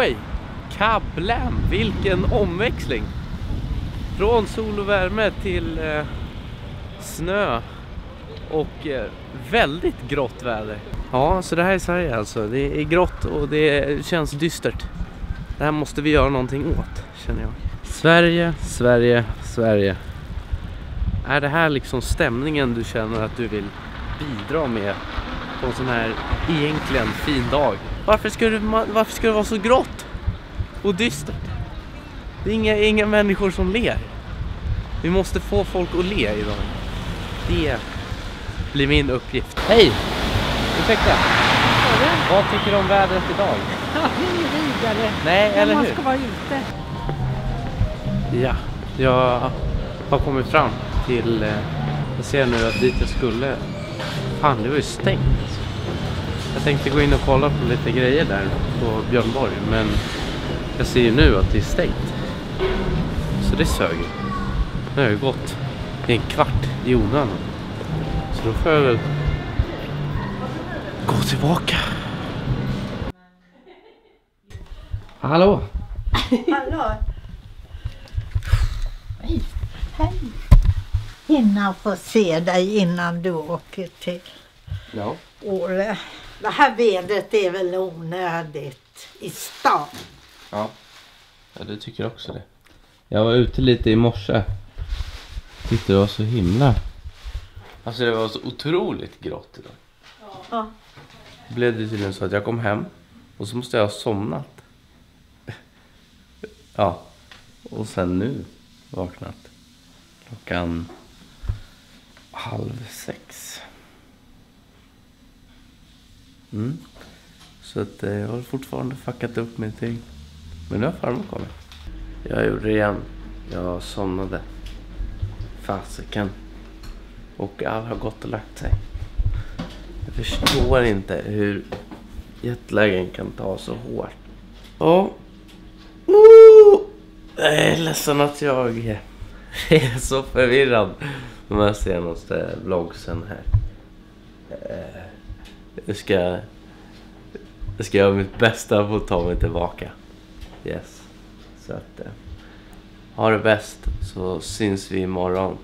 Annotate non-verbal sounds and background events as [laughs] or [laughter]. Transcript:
Norway! Kablam! Vilken omväxling! Från sol och värme till eh, snö och eh, väldigt grått väder. Ja, så det här är Sverige alltså. Det är grått och det känns dystert. Det här måste vi göra någonting åt, känner jag. Sverige, Sverige, Sverige. Är det här liksom stämningen du känner att du vill bidra med på en sån här egentligen fin dag? Varför ska det, varför ska det vara så grått och dystert? Det är inga, inga människor som ler. Vi måste få folk att le idag. Det blir min uppgift. Hej! Ursäkta. Vad tycker du om vädret idag? [laughs] Ja, inget vidare. Nej, eller man hur? ska vara ute. Ja, jag har kommit fram till... Eh, jag ser nu att dit jag skulle... Fan, det var ju stängt. Jag tänkte gå in och kolla på lite grejer där på Björnborg, men jag ser ju nu att det är stängt. Så det sög ju. Nu har jag gått i en kvart i onödan. Så då får jag väl gå tillbaka. Hallå! Hallå. Hej. Hej. Innan få se dig innan du åker till Ja. Åre. Det här vädret är väl onödigt i stan. Ja. ja, du tycker också det. Jag var ute lite i morse. Tyckte det var så himla... Alltså det var så otroligt grått idag. Ja. Blev det tydligen så att jag kom hem och så måste jag ha somnat. Ja. Och sen nu vaknat. Klockan halv sex. Mm. Så att eh, jag har fortfarande fuckat upp min ting. Men nu har farmor kommit. Jag gjorde det igen. Jag somnade. Fasiken. Och alla har gått och lagt sig. Jag förstår inte hur jetlagen kan ta så hårt. Ja. Oh! Jag är ledsen att jag [laughs] är så förvirrad de här eh, senaste vloggsen här. Jag ska, jag ska göra mitt bästa för att ta mig tillbaka. Yes. Så att, eh, ha det bäst så syns vi imorgon.